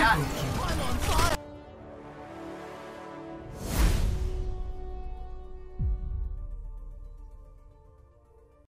shot.